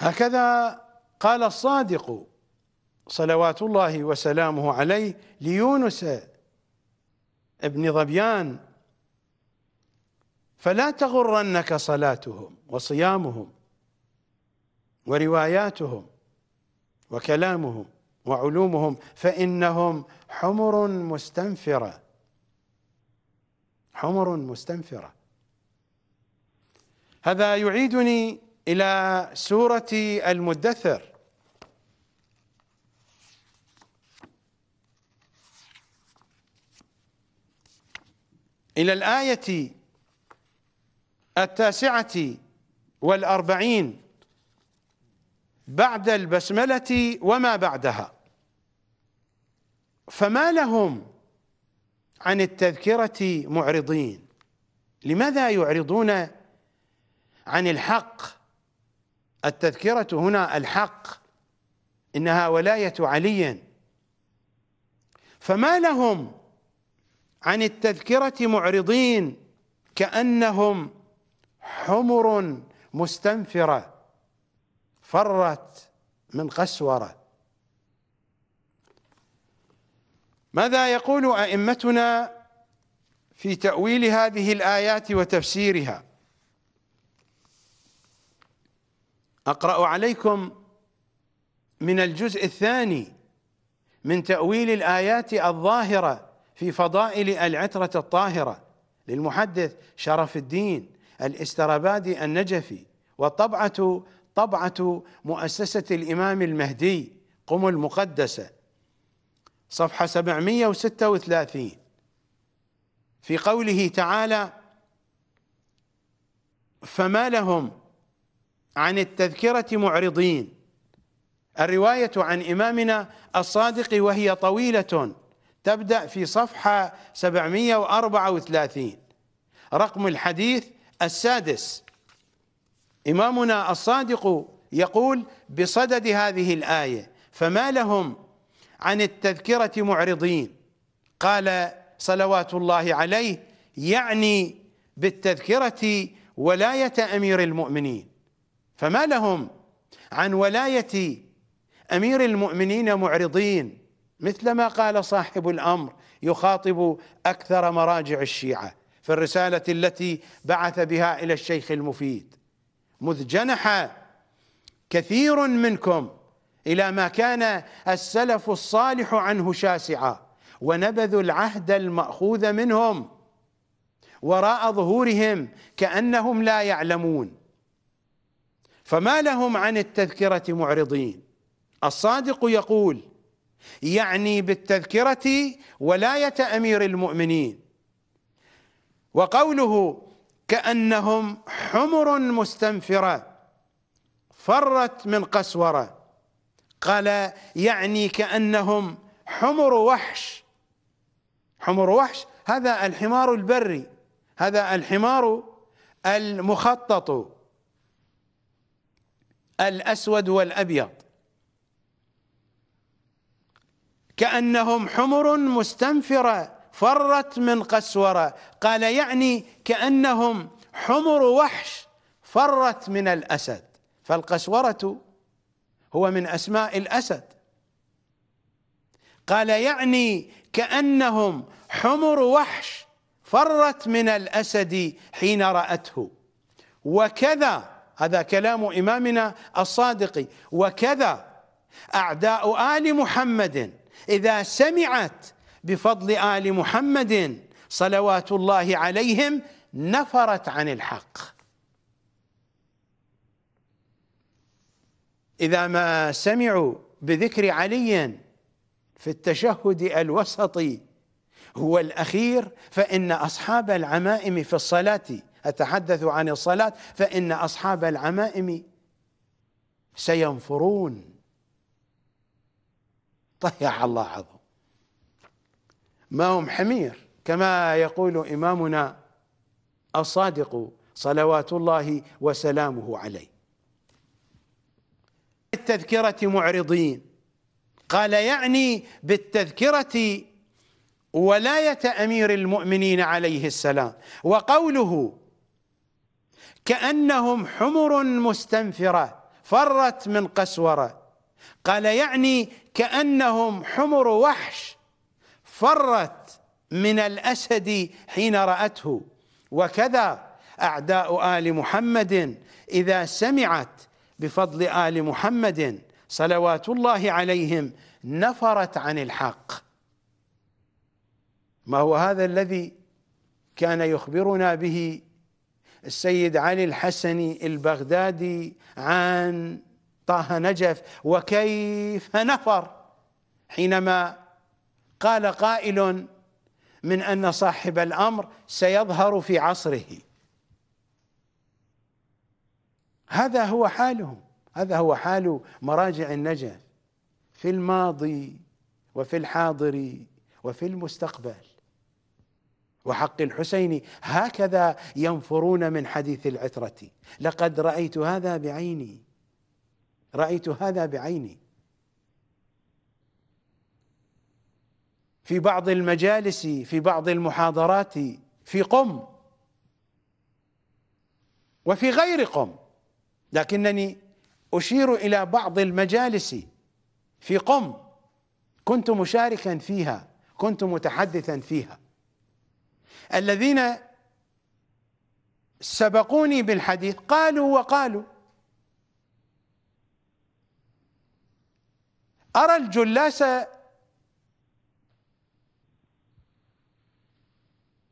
هكذا قال الصادق صلوات الله وسلامه عليه ليونس ابن ظبيان فلا تغرنك صلاتهم وصيامهم ورواياتهم وكلامهم وعلومهم فإنهم حمر مستنفرة حمر مستنفرة. هذا يعيدني إلى سورة المدثر. إلى الآية التاسعة والأربعين بعد البسملة وما بعدها. فما لهم عن التذكرة معرضين؟ لماذا يعرضون عن الحق التذكرة هنا الحق إنها ولاية علي. فما لهم عن التذكرة معرضين؟ كأنهم حمر مستنفرة فرت من قسورة. ماذا يقول أئمتنا في تأويل هذه الآيات وتفسيرها؟ أقرأ عليكم من الجزء الثاني من تأويل الآيات الظاهرة في فضائل العترة الطاهرة للمحدث شرف الدين الإسترابادي النجفي والطبعة طبعة مؤسسة الإمام المهدي قم المقدسة صفحة 736 في قوله تعالى فما لهم عن التذكرة معرضين. الرواية عن إمامنا الصادق وهي طويلة تبدأ في صفحة 734 رقم الحديث السادس. إمامنا الصادق يقول بصدد هذه الآية فما لهم عن التذكرة معرضين؟ قال صلوات الله عليه يعني بالتذكرة ولاية أمير المؤمنين. فما لهم عن ولاية أمير المؤمنين معرضين مثلما قال صاحب الأمر يخاطب أكثر مراجع الشيعة في الرسالة التي بعث بها إلى الشيخ المفيد. مذ جنح كثير منكم إلى ما كان السلف الصالح عنه شاسعا ونبذوا العهد المأخوذ منهم وراء ظهورهم كأنهم لا يعلمون. فما لهم عن التذكرة معرضين. الصادق يقول يعني بالتذكرة ولاية أمير المؤمنين. وقوله كأنهم حمر مستنفرة فرت من قسورة. قال يعني كأنهم حمر وحش. حمر وحش هذا الحمار البري هذا الحمار المخطط. الأسود والأبيض. كأنهم حمر مستنفرة فرت من قسورة. قال يعني كأنهم حمر وحش فرت من الأسد. فالقسورة هو من أسماء الأسد. قال يعني كأنهم حمر وحش فرت من الأسد حين رأته. وكذا هذا كلام إمامنا الصادق. وكذا أعداء آل محمد إذا سمعت بفضل آل محمد صلوات الله عليهم نفرت عن الحق. إذا ما سمعوا بذكر علي في التشهد الوسطي هو الأخير فإن أصحاب العمائم في الصلاة أتحدث عن الصلاة فإن أصحاب العمائم سينفرون. طيح الله عظم. ما هم حمير؟ كما يقول إمامنا الصادق صلوات الله وسلامه عليه. التذكرة معرضين. قال يعني بالتذكرة ولاية أمير المؤمنين عليه السلام. وقوله كأنهم حمر مستنفرة فرت من قسورة. قال يعني كأنهم حمر وحش فرت من الأسد حين رأته. وكذا أعداء آل محمد إذا سمعت بفضل آل محمد صلوات الله عليهم نفرت عن الحق. ما هو هذا الذي كان يخبرنا به السيد علي الحسني البغدادي عن طه نجف وكيف نفر حينما قال قائل من أن صاحب الأمر سيظهر في عصره. هذا هو حالهم. هذا هو حال مراجع النجف في الماضي وفي الحاضر وفي المستقبل. وحق الحسين هكذا ينفرون من حديث العترة. لقد رأيت هذا بعيني. رأيت هذا بعيني. في بعض المجالس في بعض المحاضرات في قم. وفي غير قم. لكنني أشير إلى بعض المجالس في قم. كنت مشاركا فيها. كنت متحدثا فيها. الذين سبقوني بالحديث قالوا وقالوا. أرى الجلاس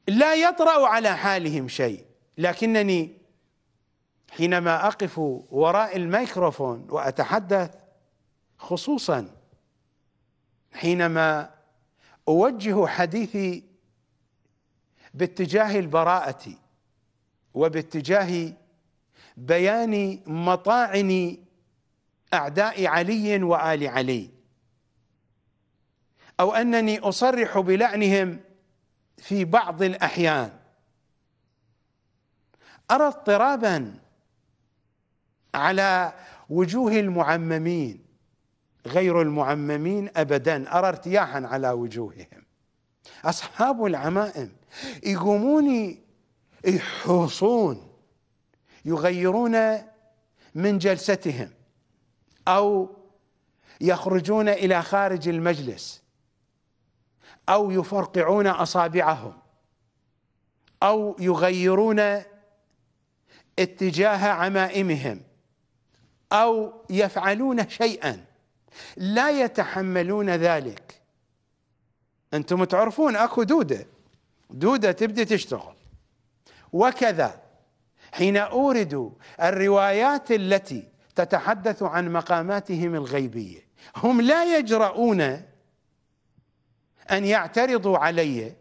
لا يطرأ على حالهم شيء لكنني حينما أقف وراء الميكروفون وأتحدث خصوصا حينما أوجه حديثي باتجاه البراءة وباتجاه بيان مطاعن أعداء علي وآل علي. أو أنني أصرح بلعنهم في بعض الأحيان. أرى اضطرابا على وجوه المعممين غير المعممين أبدا. أرى ارتياحا على وجوههم. أصحاب العمائم يقومون يحوصون يغيرون من جلستهم أو يخرجون إلى خارج المجلس أو يفرقعون أصابعهم أو يغيرون اتجاه عمائمهم أو يفعلون شيئا. لا يتحملون ذلك. أنتم تعرفون أكو دودة. دودة تبدي تشتغل. وكذا. حين أورد الروايات التي تتحدث عن مقاماتهم الغيبية هم لا يجرؤون أن يعترضوا علي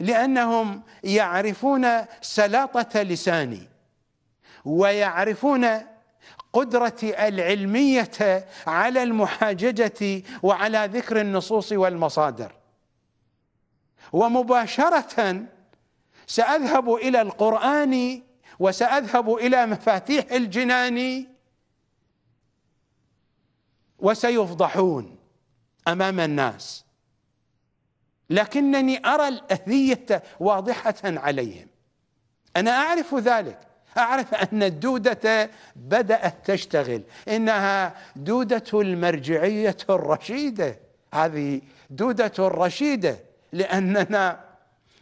لأنهم يعرفون سلاطة لساني ويعرفون قدرتي العلمية على المحاججة وعلى ذكر النصوص والمصادر. ومباشرة سأذهب إلى القرآن وسأذهب إلى مفاتيح الجنان وسيفضحون أمام الناس. لكنني أرى الأذية واضحة عليهم. أنا أعرف ذلك. أعرف أن الدودة بدأت تشتغل. إنها دودة المرجعية الرشيدة. هذه دودة الرشيدة. لأننا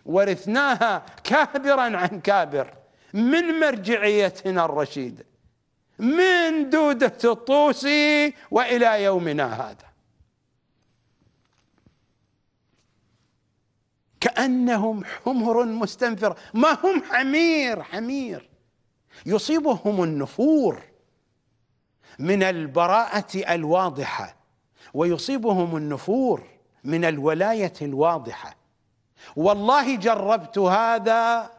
ورثناها كابرا عن كابر. من مرجعيتنا الرشيدة من دودة الطوسي وإلى يومنا هذا. كأنهم حمر مستنفرة ما هم حمير حمير. يصيبهم النفور من البراءة الواضحة ويصيبهم النفور من الولاية الواضحة. والله جربت هذا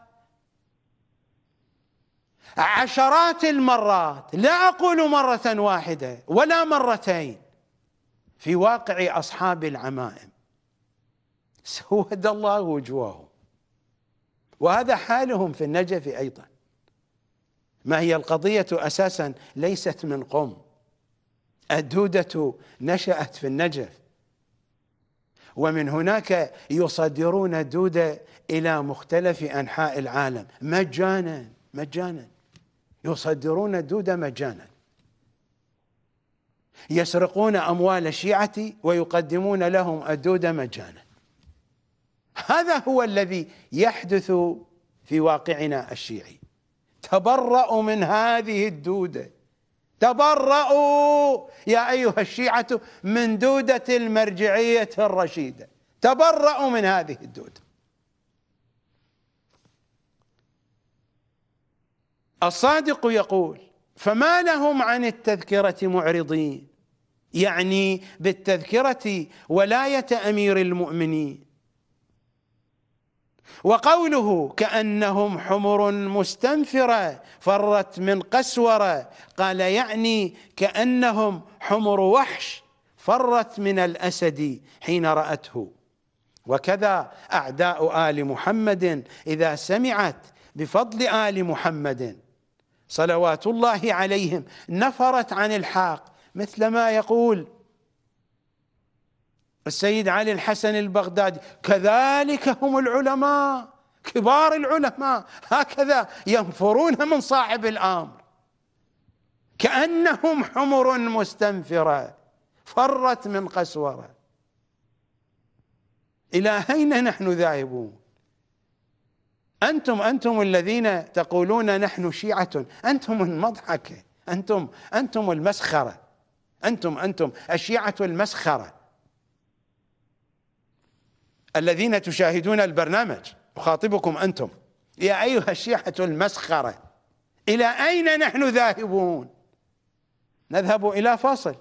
عشرات المرات. لا أقول مرة واحدة ولا مرتين. في واقع أصحاب العمائم. سود الله وجوههم. وهذا حالهم في النجف أيضا. ما هي القضية أساسا ليست من قم. الدودة نشأت في النجف. ومن هناك يصدرون الدودة إلى مختلف أنحاء العالم. مجانا مجانا. يصدرون الدودة مجانا. يسرقون أموال الشيعة ويقدمون لهم الدود مجانا. هذا هو الذي يحدث في واقعنا الشيعي. تبرأوا من هذه الدودة تبرأوا يا أيها الشيعة من دودة المرجعية الرشيدة. تبرأوا من هذه الدودة. الصادق يقول فما لهم عن التذكرة معرضين. يعني بالتذكرة ولاية أمير المؤمنين. وقوله كأنهم حمر مستنفرة فرت من قسورة. قال يعني كأنهم حمر وحش فرت من الأسد حين رأته. وكذا أعداء آل محمد إذا سمعت بفضل آل محمد. صلوات الله عليهم نفرت عن الحق مثل ما يقول السيد علي الحسن البغدادي. كذلك هم العلماء كبار العلماء. هكذا ينفرون من صاحب الأمر. كأنهم حمر مستنفرة فرت من قسورة. إلى أين نحن ذاهبون؟ أنتم أنتم الذين تقولون نحن شيعة. أنتم المضحكة. أنتم أنتم المسخرة. أنتم أنتم الشيعة المسخرة. الذين تشاهدون البرنامج أخاطبكم أنتم. يا أيها الشيعة المسخرة إلى أين نحن ذاهبون؟ نذهب إلى فاصل.